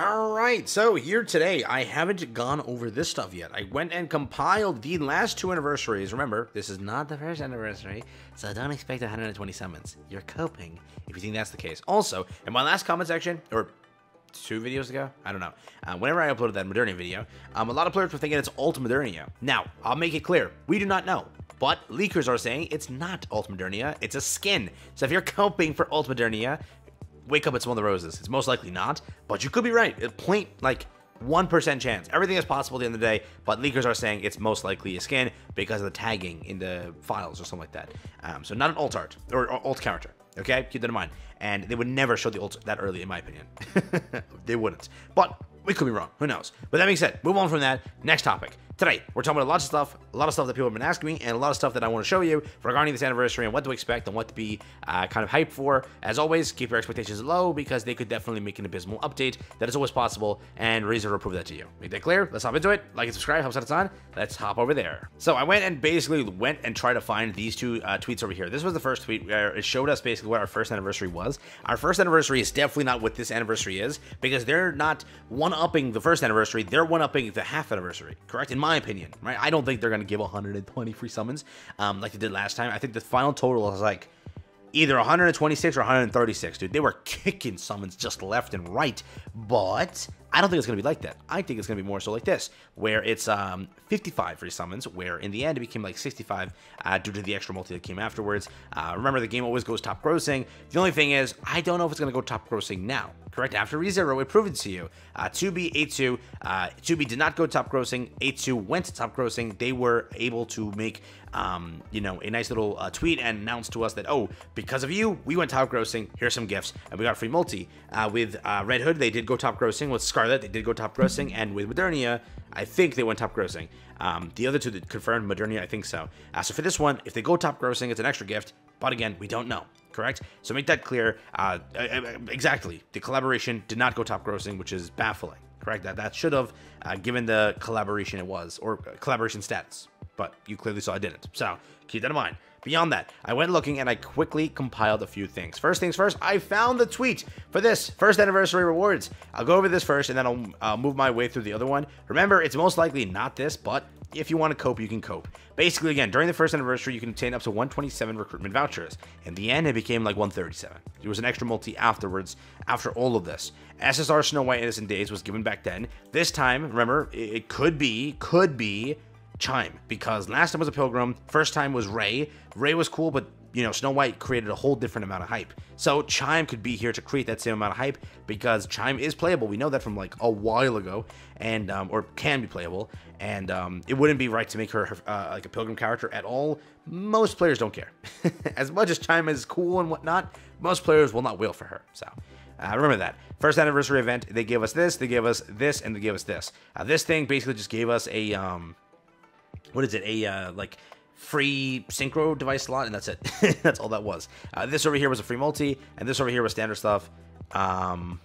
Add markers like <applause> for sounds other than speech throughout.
Alright, so here today, I haven't gone over this stuff yet. I went and compiled the last two anniversaries. Remember, this is not the first anniversary, so don't expect 120 summons. You're coping if you think that's the case. Also, in my last comment section, or two videos ago? I don't know. Uh, whenever I uploaded that Modernia video, um, a lot of players were thinking it's Ult Modernia. Now, I'll make it clear, we do not know. But leakers are saying it's not Ult Modernia, it's a skin. So if you're coping for Ult Modernia, wake up it's one of the Roses. It's most likely not, but you could be right. A point, like, 1% chance. Everything is possible at the end of the day, but leakers are saying it's most likely a skin because of the tagging in the files or something like that. Um, so not an alt art, or, or alt character. Okay, keep that in mind. And they would never show the alt that early, in my opinion. <laughs> they wouldn't. But we could be wrong. Who knows? But that being said, move on from that. Next topic. Today, we're talking about lots of stuff, a lot of stuff that people have been asking me, and a lot of stuff that I want to show you regarding this anniversary and what to expect and what to be uh, kind of hyped for. As always, keep your expectations low because they could definitely make an abysmal update. That is always possible, and Razer will prove that to you. Make that clear? Let's hop into it. Like and subscribe, helps out a ton. Let's hop over there. So I went and basically went and tried to find these two uh, tweets over here. This was the first tweet where it showed us basically what our first anniversary was. Our first anniversary is definitely not what this anniversary is because they're not one-upping the first anniversary, they're one-upping the half anniversary, correct? In my opinion, right? I don't think they're going to give 120 free summons um, like they did last time. I think the final total is like either 126 or 136, dude. They were kicking summons just left and right, but I don't think it's going to be like that. I think it's going to be more so like this, where it's um, 55 free summons, where in the end it became like 65 uh, due to the extra multi that came afterwards. Uh, remember, the game always goes top grossing. The only thing is, I don't know if it's going to go top grossing now. Correct? After ReZero, it proved to you. Uh, 2B, A2. Uh, 2B did not go top grossing. A2 went to top grossing. They were able to make, um, you know, a nice little uh, tweet and announce to us that, oh, because of you, we went top grossing. Here's some gifts. And we got free multi. Uh, with uh, Red Hood, they did go top grossing. With Scarlet, they did go top grossing. And with Modernia, I think they went top grossing. Um, the other two that confirmed Modernia, I think so. Uh, so for this one, if they go top grossing, it's an extra gift. But again, we don't know correct? So make that clear. Uh, exactly. The collaboration did not go top grossing, which is baffling, correct? That that should have, uh, given the collaboration it was, or collaboration status. But you clearly saw I didn't. So keep that in mind. Beyond that, I went looking and I quickly compiled a few things. First things first, I found the tweet for this first anniversary rewards. I'll go over this first and then I'll uh, move my way through the other one. Remember, it's most likely not this, but if you want to cope, you can cope. Basically, again, during the first anniversary, you can obtain up to 127 recruitment vouchers. In the end, it became like 137. There was an extra multi afterwards, after all of this. SSR Snow White Innocent Days was given back then. This time, remember, it could be, could be Chime, because last time was a Pilgrim, first time was Ray. Ray was cool, but you know, Snow White created a whole different amount of hype. So Chime could be here to create that same amount of hype because Chime is playable. We know that from like a while ago, and um, or can be playable, and um, it wouldn't be right to make her uh, like a Pilgrim character at all. Most players don't care. <laughs> as much as Chime is cool and whatnot, most players will not will for her. So. Uh, remember that. First anniversary event, they gave us this, they gave us this, and they gave us this. Uh, this thing basically just gave us a, um, what is it? A, uh, like, free synchro device slot, and that's it. <laughs> that's all that was. Uh, this over here was a free multi, and this over here was standard stuff. Um,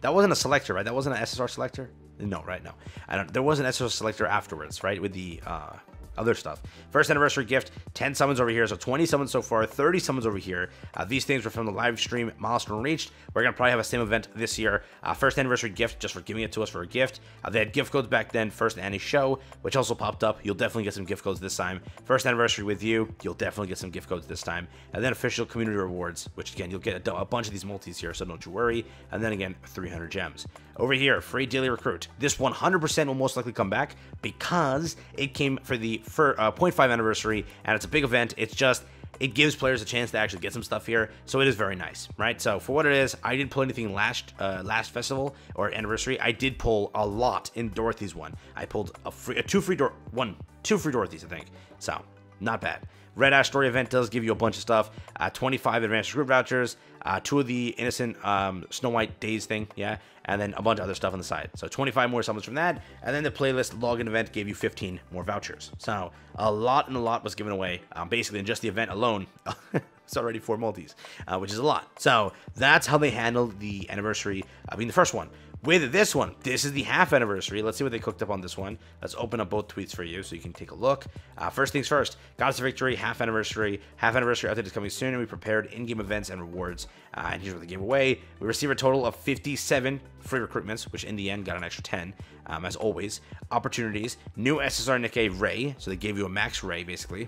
that wasn't a selector, right? That wasn't an SSR selector. No, right? No, I don't. There was an SSR selector afterwards, right? With the uh, other stuff. First anniversary gift, 10 summons over here, so 20 summons so far, 30 summons over here. Uh, these things were from the live stream milestone reached. We're going to probably have a same event this year. Uh, first anniversary gift, just for giving it to us for a gift. Uh, they had gift codes back then, first Annie show, which also popped up. You'll definitely get some gift codes this time. First anniversary with you, you'll definitely get some gift codes this time. And then official community rewards, which again, you'll get a, a bunch of these multis here, so don't you worry. And then again, 300 gems. Over here, free daily recruit. This 100% will most likely come back because it came for the for, uh, 0.5 anniversary, and it's a big event. It's just it gives players a chance to actually get some stuff here, so it is very nice, right? So for what it is, I didn't pull anything last uh, last festival or anniversary. I did pull a lot in Dorothy's one. I pulled a free, a two free door, one, two free Dorothy's, I think. So not bad. Red Ash Story event does give you a bunch of stuff. Uh, 25 advanced group vouchers, uh, two of the innocent um, Snow White Days thing, yeah, and then a bunch of other stuff on the side. So 25 more summons from that, and then the playlist login event gave you 15 more vouchers. So a lot and a lot was given away, um, basically in just the event alone. <laughs> it's already four multis, uh, which is a lot. So that's how they handled the anniversary. I mean, the first one. With this one, this is the half anniversary. Let's see what they cooked up on this one. Let's open up both tweets for you so you can take a look. Uh, first things first, Goddess of Victory, half anniversary. Half anniversary update is coming soon, and we prepared in-game events and rewards. Uh, and here's what they gave away. We received a total of 57 free recruitments, which in the end got an extra 10, um, as always. Opportunities, new SSR Nikke Ray, so they gave you a max Ray, basically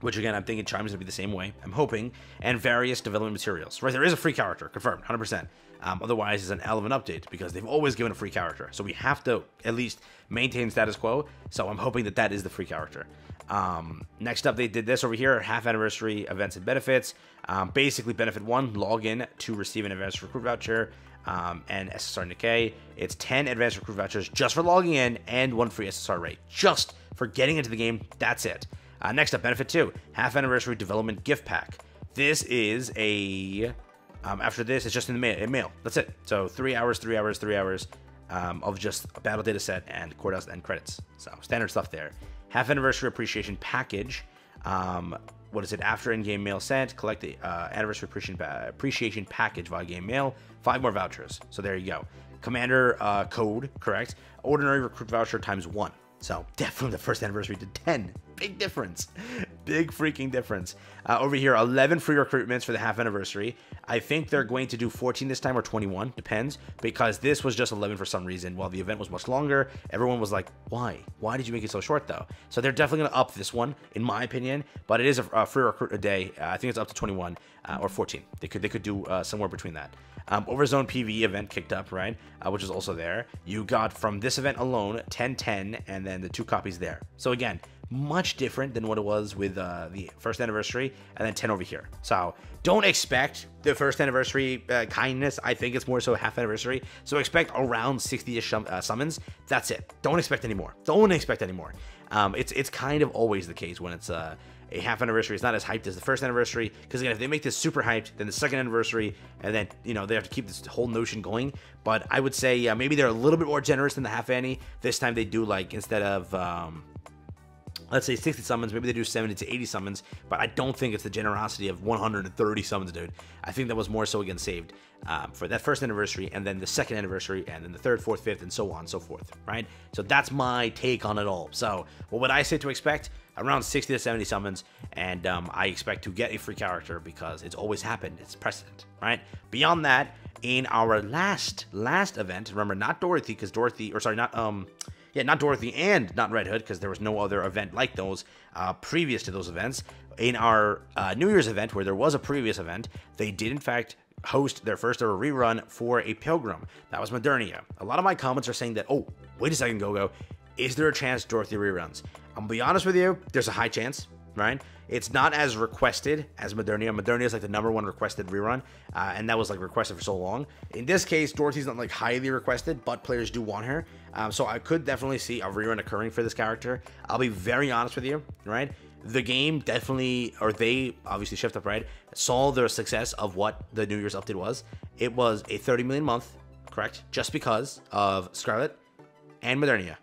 which again I'm thinking Chime's gonna be the same way. I'm hoping, and various development materials. Right, there is a free character, confirmed, 100%. Um, otherwise, it's an L of an update because they've always given a free character, so we have to at least maintain status quo. So I'm hoping that that is the free character. Um, next up, they did this over here: half anniversary events and benefits. Um, basically, benefit one: log in to receive an advanced recruit voucher. Um, and SSR Nikke. It's 10 advanced recruit vouchers just for logging in and one free SSR rate. Just for getting into the game, that's it. Uh, next up, Benefit 2, Half Anniversary Development Gift Pack. This is a... Um, after this, it's just in the mail, in mail. That's it. So three hours, three hours, three hours um, of just a battle data set and core dust and credits. So standard stuff there. Half Anniversary Appreciation Package. Um, what is it? After in-game mail sent, collect the uh, Anniversary Appreciation, appreciation Package via game mail. Five more vouchers. So there you go. Commander uh, code, correct. Ordinary recruit voucher times one. So definitely the first anniversary to 10. Big difference. Big freaking difference. Uh, over here, 11 free recruitments for the half anniversary. I think they're going to do 14 this time or 21, depends, because this was just 11 for some reason. While the event was much longer, everyone was like, why? Why did you make it so short though? So they're definitely going to up this one, in my opinion, but it is a, a free recruit a day. Uh, I think it's up to 21 uh, or 14. They could they could do uh, somewhere between that. Um, Overzone PV event kicked up, right? Uh, which is also there. You got from this event alone 10 10 and then the two copies there. So again, much different than what it was with uh, the first anniversary and then 10 over here. So don't expect the first anniversary uh, kindness. I think it's more so half anniversary. So expect around 60-ish uh, summons. That's it. Don't expect any more. Don't expect any more. Um, it's, it's kind of always the case when it's uh, a half anniversary. It's not as hyped as the first anniversary because again, if they make this super hyped, then the second anniversary, and then you know they have to keep this whole notion going. But I would say uh, maybe they're a little bit more generous than the half annie. This time they do like instead of um, let's say 60 summons, maybe they do 70 to 80 summons, but I don't think it's the generosity of 130 summons, dude. I think that was more so again saved um, for that first anniversary, and then the second anniversary, and then the third, fourth, fifth, and so on and so forth, right? So that's my take on it all. So what would I say to expect? Around 60 to 70 summons, and um, I expect to get a free character because it's always happened. It's precedent, right? Beyond that, in our last last event, remember not Dorothy, because Dorothy, or sorry, not um yeah, not Dorothy and not Red Hood, because there was no other event like those uh, previous to those events. In our uh, New Year's event, where there was a previous event, they did in fact host their first ever rerun for a Pilgrim. That was Modernia. A lot of my comments are saying that, oh, wait a second, GoGo, is there a chance Dorothy reruns? I'm gonna be honest with you, there's a high chance, right? It's not as requested as Modernia. Modernia is like the number one requested rerun, uh, and that was like requested for so long. In this case, Dorothy's not like highly requested, but players do want her. Um, so I could definitely see a rerun occurring for this character. I'll be very honest with you, right? The game definitely, or they obviously shift up, right? Saw the success of what the New Year's update was. It was a 30 million month, correct? Just because of Scarlet and Modernia.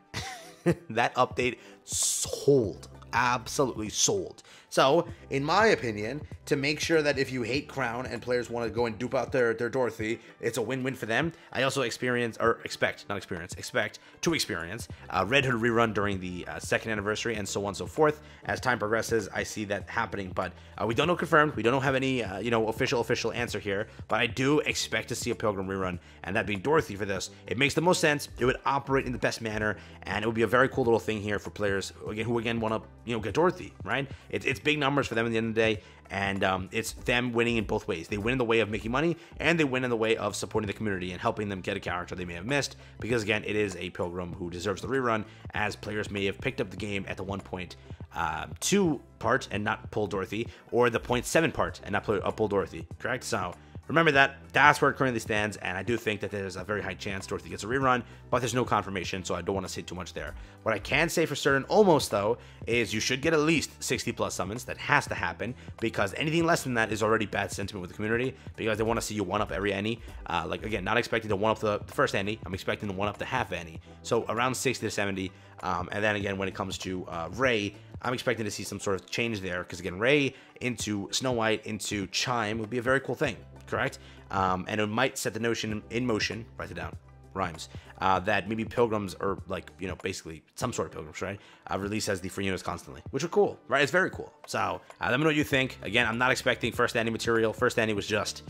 <laughs> that update sold absolutely sold. So, in my opinion, to make sure that if you hate Crown and players want to go and dupe out their, their Dorothy, it's a win-win for them. I also experience, or expect, not experience, expect to experience uh, Red Hood rerun during the uh, second anniversary and so on and so forth. As time progresses, I see that happening, but uh, we don't know confirmed. We don't have any, uh, you know, official, official answer here, but I do expect to see a Pilgrim rerun, and that being Dorothy for this. It makes the most sense. It would operate in the best manner, and it would be a very cool little thing here for players again who again want to, you know, get Dorothy, right? It, it's big numbers for them at the end of the day, and um, it's them winning in both ways. They win in the way of making money, and they win in the way of supporting the community and helping them get a character they may have missed. Because again, it is a pilgrim who deserves the rerun, as players may have picked up the game at the one point uh, two part and not pull Dorothy, or the point seven part and not pull, uh, pull Dorothy. Correct? So remember that that's where it currently stands, and I do think that there's a very high chance Dorothy gets a rerun, but there's no confirmation, so I don't want to say too much there. What I can say for certain, almost though, is you should get at least 60 plus summons. That has to happen because anything less than that is already bad sentiment with the community because they want to see you one up every Annie. Uh, like again, not expecting to one up the, first Annie. I'm expecting to one up the half Annie. So around 60 to 70. Um, and then again, when it comes to uh, Ray, I'm expecting to see some sort of change there because again, Ray into Snow White into Chime would be a very cool thing, correct? Um, and it might set the notion in motion. Write it down. Rhymes. Uh, that maybe pilgrims or like you know basically some sort of pilgrims, right? Uh, release as the free units constantly, which are cool, right? It's very cool. So uh, let me know what you think. Again, I'm not expecting first Annie material. First Annie was just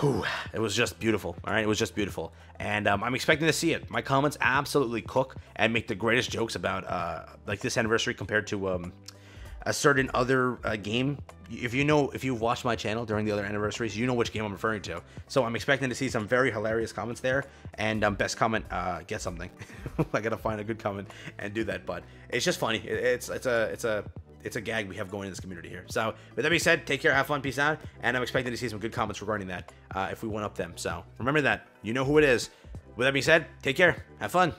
Whew, it was just beautiful. All right, it was just beautiful, and um, I'm expecting to see it. My comments absolutely cook and make the greatest jokes about uh, like this anniversary compared to um, a certain other uh, game. If you know, if you've watched my channel during the other anniversaries, you know which game I'm referring to. So I'm expecting to see some very hilarious comments there, and um, best comment uh, get something. <laughs> I gotta find a good comment and do that, but it's just funny. It's it's a it's a it's a gag we have going in this community here. So with that being said, take care, have fun, peace out, and I'm expecting to see some good comments regarding that uh, if we went up them. So remember that. You know who it is. With that being said, take care, have fun.